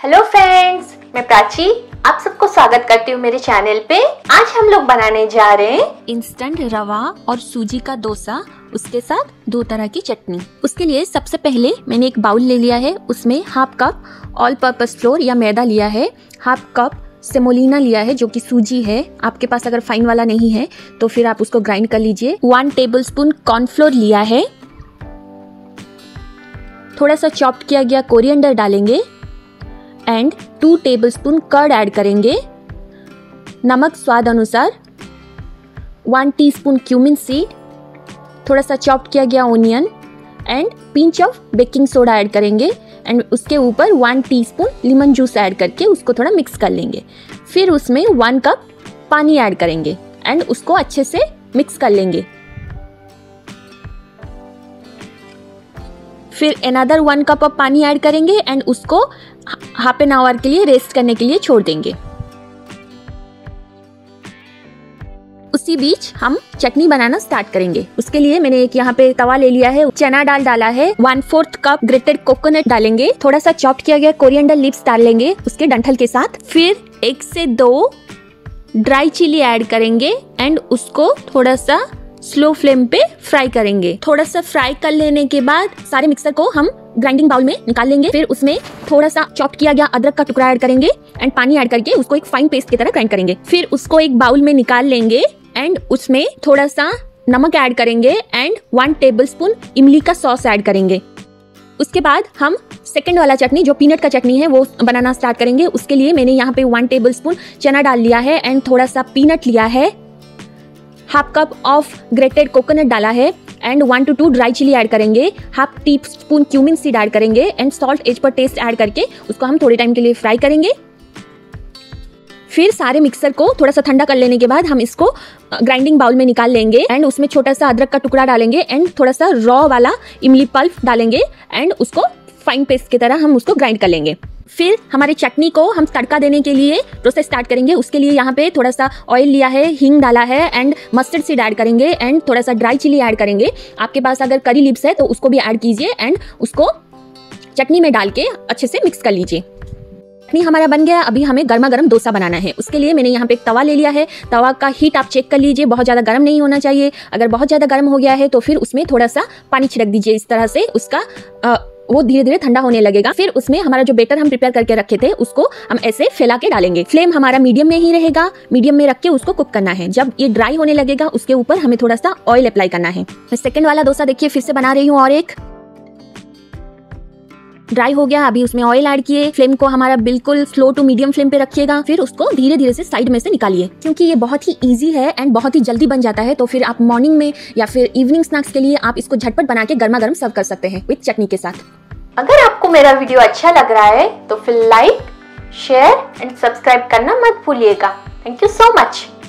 Hello friends मैं प्राची, आप सबको स्वागत करती हूँ मेरे चैनल पे। आज हम लोग बनाने जा रहे हैं इंस्टेंट रवा और सूजी का डोसा, उसके साथ दो तरह की चटनी। उसके लिए सबसे पहले मैंने एक बाउल ले लिया है, उसमें half cup all purpose flour या मैदा लिया है हाफ़ कप सेमोलिना लिया है, जो कि सूजी है। आपके पास अगर फाइन वाला नहीं है तो फिर आप उसको ग्राइंड कर लीजिए। वन टेबल स्पून कॉर्नफ्लोर लिया है। थोड़ा सा चॉप्ड किया गया कोरिएंडर डालेंगे। And two tablespoon curd add करेंगे नमक स्वाद अनुसार वन टीस्पून क्यूमिन सीड थोड़ा सा चॉप्ड किया गया onion and pinch of baking soda add करेंगे एंड उसके ऊपर one teaspoon lemon juice add करके उसको थोड़ा मिक्स कर लेंगे फिर उसमें वन कप पानी ऐड करेंगे एंड उसको अच्छे से मिक्स कर लेंगे फिर अनदर वन कप ऑफ़ पानी ऐड करेंगे एंड उसको हाफ़ एन आवर के लिए रेस्ट करने के लिए छोड़ देंगे। उसी बीच हम चटनी बनाना स्टार्ट करेंगे। उसके लिए मैंने एक यहाँ पे तवा ले लिया है, चना डाल डाला है one fourth cup grated coconut डालेंगे थोड़ा सा चॉप किया गया कोरिएंडर लिप्स डाल लेंगे, उसके डंठल के साथ। फिर एक से दो ड्राई चिली ऐड करेंगे एंड उसको थोड़ा सा स्लो फ्लेम पे फ्राई करेंगे। थोड़ा सा फ्राई कर लेने के बाद सारे मिक्सर को हम ग्राइंडिंग बाउल में निकाल लेंगे। फिर उसमें थोड़ा सा चॉप किया गया अदरक का टुकड़ा ऐड करेंगे एंड पानी ऐड करके उसको एक फाइन पेस्ट की तरह ग्राइंड करेंगे। फिर उसको एक बाउल में निकाल लेंगे एंड उसमें थोड़ा सा नमक ऐड करेंगे एंड वन टेबल स्पून इमली का सॉस ऐड करेंगे। उसके बाद हम सेकेंड वाला चटनी, जो पीनट का चटनी है, वो बनाना स्टार्ट करेंगे। उसके लिए मैंने यहाँ पे वन टेबल स्पून चना डाल लिया है एंड थोड़ा सा पीनट लिया है। Half cup of grated coconut डाला है। And one two two dry chilli add करेंगे half teaspoon cumin seed add करेंगे and salt as per taste add करके उसको हम थोड़े टाइम के लिए फ्राई करेंगे फिर सारे मिक्सर को थोड़ा सा ठंडा कर लेने के बाद हम इसको ग्राइंडिंग बाउल में निकाल लेंगे एंड उसमें छोटा सा अदरक का टुकड़ा डालेंगे एंड थोड़ा सा रॉ वाला इमली पल्फ डालेंगे एंड उसको फाइन पेस्ट की तरह हम उसको ग्राइंड कर लेंगे। फिर हमारे चटनी को हम तड़का देने के लिए प्रोसेस स्टार्ट करेंगे। उसके लिए यहाँ पे थोड़ा सा ऑयल लिया है हिंग डाला है एंड मस्टर्ड सीड ऐड करेंगे एंड थोड़ा सा ड्राई चिली ऐड करेंगे। आपके पास अगर करी लिप्स है तो उसको भी ऐड कीजिए एंड उसको चटनी में डाल के अच्छे से मिक्स कर लीजिए। चटनी हमारा बन गया। अभी हमें गर्मा गर्म डोसा बनाना है। उसके लिए मैंने यहाँ पे एक तवा ले लिया है। तवा का हीट आप चेक कर लीजिए। बहुत ज़्यादा गर्म नहीं होना चाहिए। अगर बहुत ज़्यादा गर्म हो गया है तो फिर उसमें थोड़ा सा पानी छिड़क दीजिए। इस तरह से उसका आ, वो धीरे धीरे ठंडा होने लगेगा। फिर उसमें हमारा जो बेटर हम प्रिपेयर करके रखे थे, उसको हम ऐसे फैला के डालेंगे। फ्लेम हमारा मीडियम में ही रहेगा। मीडियम में रख के उसको कुक करना है। जब ये ड्राई होने लगेगा, उसके ऊपर हमें थोड़ा सा ऑयल अप्लाई करना है। सेकंड वाला डोसा देखिए फिर से बना रही हूँ और एक। ड्राई हो गया, अभी उसमें ऑयल ऐड किए फ्लेम को हमारा बिल्कुल स्लो टू मीडियम फ्लेम पे रखिएगा, फिर उसको धीरे धीरे से साइड में से निकालिए। क्योंकि ये बहुत ही इजी है एंड बहुत ही जल्दी बन जाता है तो फिर आप मॉर्निंग में या फिर इवनिंग स्नैक्स के लिए आप इसको झटपट बना के गर्मा गर्म सर्व कर सकते हैं विथ चटनी के साथ। अगर आपको मेरा वीडियो अच्छा लग रहा है तो फिर लाइक शेयर एंड सब्सक्राइब करना मत भूलिएगा। Thank you so much